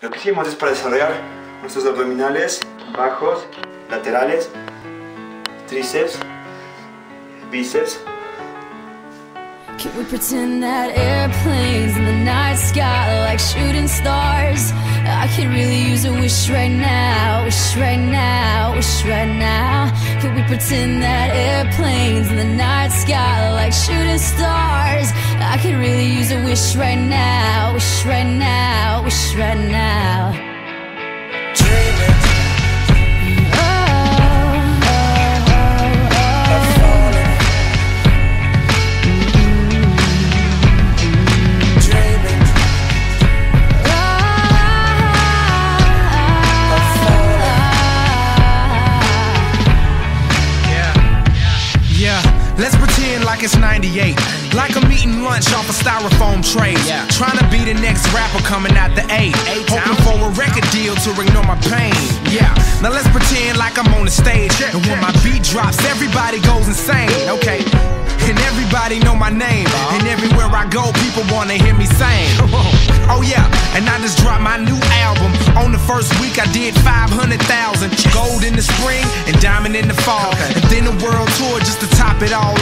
Lo que hicimos es para desarrollar nuestros abdominales bajos, laterales, tríceps, bíceps. Can we pretend that airplanes in the night sky like shooting stars? I could really use a wish right now, wish right now, wish right now. Can we pretend that airplanes in the night sky like shooting stars? Could really use a wish right now, wish right now, wish right now. Dreaming falling. Yeah, let's pretend like it's 98. Like lunch off a styrofoam tray. Yeah. Trying to be the next rapper coming out the A. Hoping for a record deal to ignore my pain. Yeah, now let's pretend like I'm on the stage. And when my beat drops, everybody goes insane. Okay. And everybody know my name. And everywhere I go, people wanna hear me sing. Oh yeah, and I just dropped my new album. On the first week, I did 500,000. Gold in the spring and diamond in the fall. And then a world tour just to top it all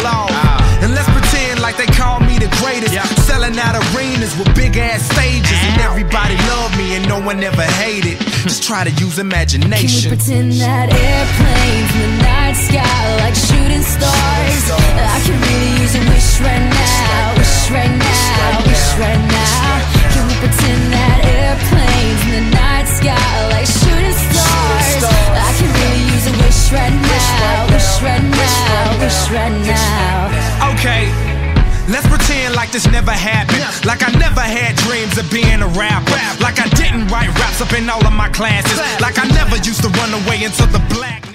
arenas with big ass stages. And everybody love me and no one ever hated. Just try to use Can we imagination. pretend that airplanes in the night sky like shooting stars? I could really use a wish right now, wish right now, wish right now. Can we pretend that airplanes in the night sky like shooting stars? I could really use a wish right now, wish right now, wish right now. Okay. Let's pretend like this never happened. Like I never had dreams of being a rapper. Like I didn't write raps up in all of my classes. Like I never used to run away into the black.